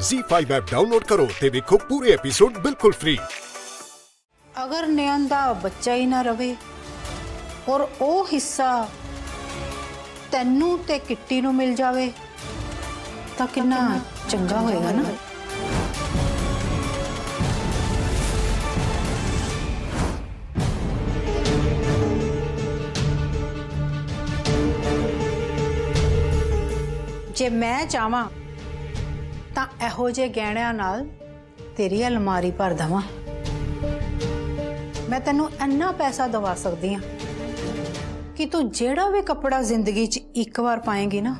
Z5 app download ਕਰੋ ਤੇ ਵੇਖੋ ਪੂਰੇ ਐਪੀਸੋਡ ਬਿਲਕੁਲ ਫ੍ਰੀ ਅਗਰ ਨਿਯਨ ਦਾ ਬੱਚਾ ਹੀ ਨਾ ਰਵੇ ਔਰ ਉਹ ਹਿੱਸਾ ਤੈਨੂੰ ਤੇ ਕਿੱਟੀ ਨੂੰ ਮਿਲ ਜਾਵੇ ਤਾਂ ਕਿੰਨਾ ਚੰਗਾ ਹੋਏਗਾ ਨਾ ਜੇ ਮੈਂ ਚਾਹਾਂ ਤਾਂ ਇਹੋ ਜਿਹੇ ਗਹਿਣਿਆਂ ਨਾਲ ਤੇਰੀ ਅਲਮਾਰੀ ਭਰ ਦਵਾਂ ਮੈਂ ਤੈਨੂੰ ਇੰਨਾ ਪੈਸਾ ਦਵਾ ਸਕਦੀ ਹਾਂ ਕਿ ਤੂੰ ਜਿਹੜਾ ਵੀ ਕੱਪੜਾ ਜ਼ਿੰਦਗੀ 'ਚ ਇੱਕ ਵਾਰ ਪਾਏਂਗੀ ਨਾ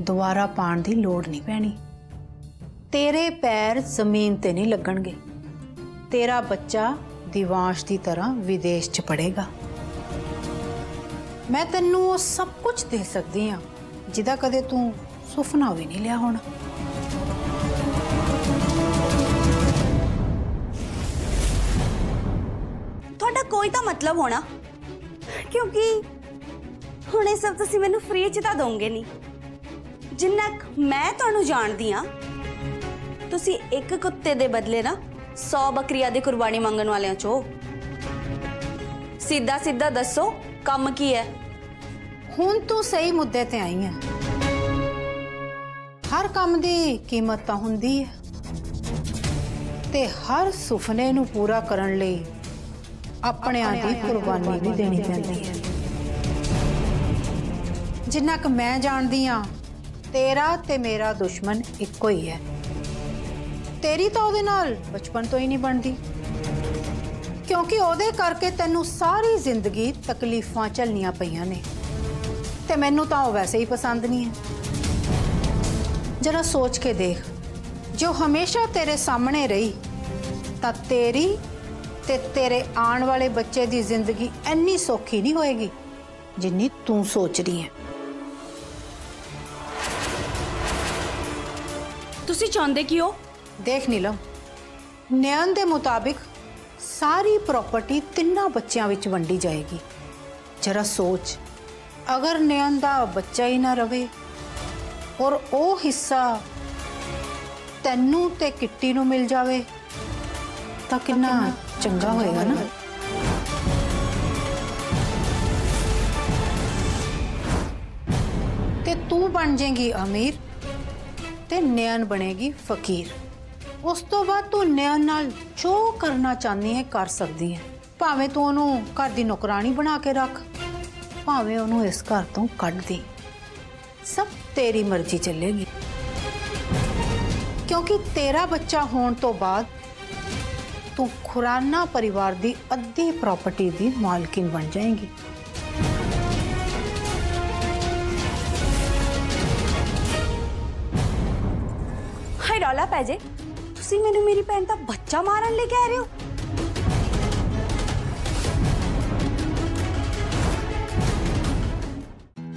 ਦੁਬਾਰਾ ਪਾਣ ਦੀ ਲੋੜ ਨਹੀਂ ਪੈਣੀ ਤੇਰੇ ਪੈਰ ਜ਼ਮੀਨ ਤੇ ਨਹੀਂ ਲੱਗਣਗੇ ਤੇਰਾ ਬੱਚਾ ਦਿਵਾਂਸ਼ ਦੀ ਤਰ੍ਹਾਂ ਵਿਦੇਸ਼ 'ਚ ਪੜੇਗਾ ਮੈਂ ਤੈਨੂੰ ਉਹ ਸਭ ਕੁਝ ਦੇ ਸਕਦੀ ਹਾਂ ਜਿਹਦਾ ਕਦੇ ਤੂੰ ਸੁਪਨਾ ਵੀ ਨਹੀਂ ਲਿਆ ਹੋਣਾ ਤੁਹਾਡਾ ਕੋਈ ਤਾਂ ਮਤਲਬ ਹੋਣਾ ਕਿਉਂਕਿ ਹੁਣ ਇਹ ਸਭ ਤੁਸੀਂ ਮੈਨੂੰ ਫ੍ਰੀ ਚ ਤਾਂ ਦੋਗੇ ਨਹੀਂ ਜਿੰਨਾ ਕੁ ਮੈਂ ਤੁਹਾਨੂੰ ਜਾਣਦੀ ਆ ਤੁਸੀਂ ਇੱਕ ਕੁੱਤੇ ਦੇ ਬਦਲੇ ਨਾ 100 ਬੱਕਰੀਆਂ ਦੀ ਕੁਰਬਾਨੀ ਮੰਗਣ ਵਾਲਿਆਂ ਚੋਂ ਸਿੱਧਾ ਸਿੱਧਾ ਦੱਸੋ ਕੰਮ ਕੀ ਹੈ ਹੁਣ ਤੂੰ ਸਹੀ ਮੁੱਦੇ ਤੇ ਆਈ ਹੈ ਹਰ ਕੰਮ ਦੀ ਕੀਮਤ ਤਾਂ ਹੁੰਦੀ ਹੈ ਤੇ ਹਰ ਸੁਪਨੇ ਨੂੰ ਪੂਰਾ ਕਰਨ ਲਈ ਆਪਣਿਆਂ ਦੀ ਕੁਰਬਾਨੀ ਵੀ ਦੇਣੀ ਪੈਂਦੀ ਹੈ ਜਿੰਨਾ ਕਿ ਮੈਂ ਜਾਣਦੀ ਆ ਤੇਰਾ ਤੇ ਮੇਰਾ ਦੁਸ਼ਮਣ ਇੱਕੋ ਹੀ ਹੈ ਤੇਰੀ ਤਾਂ ਉਹਦੇ ਨਾਲ ਬਚਪਨ ਤੋਂ ਹੀ ਨਹੀਂ ਬਣਦੀ ਕਿਉਂਕਿ ਉਹਦੇ ਕਰਕੇ ਤੈਨੂੰ ਸਾਰੀ ਜ਼ਿੰਦਗੀ ਤਕਲੀਫਾਂ ਝੱਲਣੀਆਂ ਪਈਆਂ ਨੇ ਤੇ ਮੈਨੂੰ ਤਾਂ ਉਹ ਵੈਸੇ ਹੀ ਪਸੰਦ ਨਹੀਂ ਹੈ ਜਰਾ ਸੋਚ ਕੇ ਦੇਖ ਜੋ ਹਮੇਸ਼ਾ ਤੇਰੇ ਸਾਹਮਣੇ ਰਹੀ ਤਾਂ ਤੇਰੀ ਤੇ ਤੇਰੇ ਆਉਣ ਵਾਲੇ ਬੱਚੇ ਦੀ ਜ਼ਿੰਦਗੀ ਇੰਨੀ ਸੌਖੀ ਨਹੀਂ ਹੋਏਗੀ ਜਿੰਨੀ ਤੂੰ ਸੋਚ ਰਹੀ ਹੈ ਤੁਸੀਂ ਚਾਹੁੰਦੇ ਕੀ ਹੋ ਦੇਖ ਨੀਲਮ ਨਿਯਮ ਦੇ ਮੁਤਾਬਿਕ ਸਾਰੀ ਪ੍ਰਾਪਰਟੀ ਤਿੰਨਾਂ ਬੱਚਿਆਂ ਵਿੱਚ ਵੰਡੀ ਜਾਏਗੀ ਜਰਾ ਸੋਚ ਅਗਰ ਨਿਯਨ ਦਾ ਬੱਚਾ ਹੀ ਨਾ ਰਵੇ ਔਰ ਉਹ ਹਿੱਸਾ ਤੈਨੂੰ ਤੇ ਕਿੱਟੀ ਨੂੰ ਮਿਲ ਜਾਵੇ ਤਾਂ ਕਿੰਨਾ ਚੰਗਾ ਹੋਏਗਾ ਨਾ ਤੇ ਤੂੰ ਬਣ ਜਾਏਗੀ ਅਮੀਰ ਤੇ ਨਿਯਨ ਬਣੇਗੀ ਫਕੀਰ ਉਸ ਤੋਂ ਬਾਅਦ ਤੂੰ ਨਿਯਨ ਨਾਲ ਜੋ ਕਰਨਾ ਚਾਹਨੀ ਹੈ ਕਰ ਸਕਦੀ ਹੈ ਭਾਵੇਂ ਤੂੰ ਉਹਨੂੰ ਘਰ ਦੀ ਨੌਕਰਾਨੀ ਬਣਾ ਕੇ ਰੱਖ ਭਾਵੇਂ ਉਹਨੂੰ ਇਸ ਘਰ ਤੋਂ ਕੱਢ ਦੇ ਸਭ ਤੇਰੀ ਮਰਜ਼ੀ ਚੱਲੇਗੀ ਕਿਉਂਕਿ ਤੇਰਾ ਬੱਚਾ ਹੋਣ ਤੋਂ ਬਾਅਦ ਤੂੰ ਖੁਰਾਨਾ ਪਰਿਵਾਰ ਦੀ ਅੱਧੀ ਪ੍ਰਾਪਰਟੀ ਦੀ ਮਾਲਕਿਨ ਬਣ ਜਾਏਗੀ ਹਾਏ ਰੌਲਾ ਪੈ ਜੇ ਤੁਸੀਂ ਮੈਨੂੰ ਮੇਰੀ ਭੈਣ ਦਾ ਬੱਚਾ ਮਾਰਨ ਲਈ ਕਹਿ ਰਹੇ ਹੋ